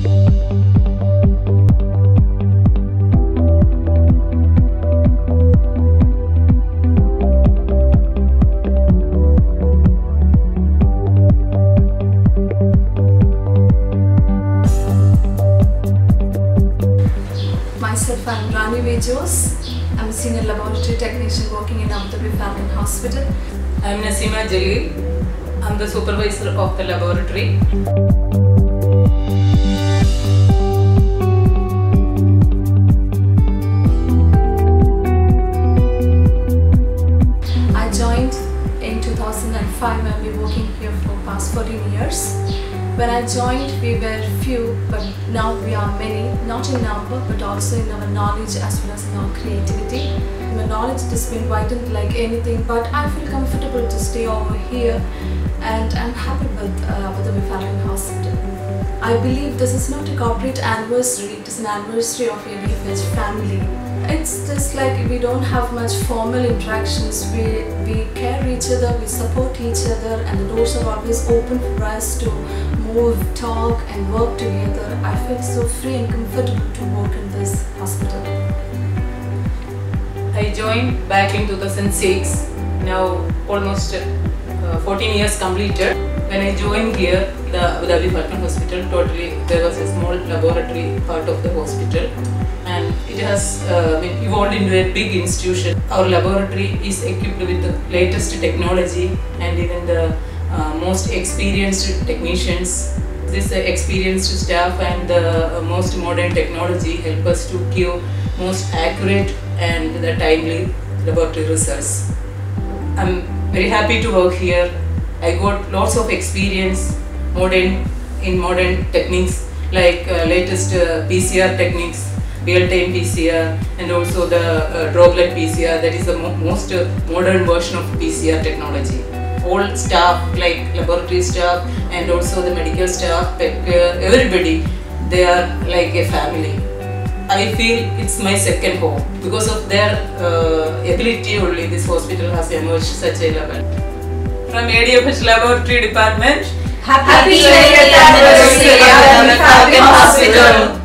Myself, I'm Rani Vejos. I'm a senior laboratory technician working in Abu Dhabi Falcon Hospital. I'm Nasima Jalil. I'm the supervisor of the laboratory. 2005. I've been working here for past 14 years. When I joined, we were few, but now we are many, not in number, but also in our knowledge as well as in our creativity. My knowledge has been widened like anything, but I feel comfortable to stay over here and I'm happy with uh, Abu Dhabi Falcon Hospital. I believe this is not a corporate anniversary, it is an anniversary of ADFH family. It's just like we don't have much formal interactions. We, we care each other, we support each other, and the doors are always open for us to move, talk, and work together. I feel so free and comfortable to work in this hospital. I joined back in 2006. Now almost uh, 14 years completed. When I joined here, the Abu Dhabi Hospital, totally there was a small laboratory part of the hospital, and it has uh, evolved into a big institution. Our laboratory is equipped with the latest technology and even the uh, most experienced technicians. This uh, experienced staff and the uh, most modern technology help us to give most accurate and the timely laboratory results. I'm very happy to work here. I got lots of experience modern in modern techniques like uh, latest uh, PCR techniques, real-time PCR, and also the uh, droplet PCR. That is the mo- most uh, modern version of PCR technology. All staff, like laboratory staff, and also the medical staff, pet care, everybody, they are like a family. I feel it's my second home because of their uh, ability only. This hospital has emerged such a level. From ADFH Laboratory Department, Happy 20th anniversary, Abu Dhabi Falcon Hospital.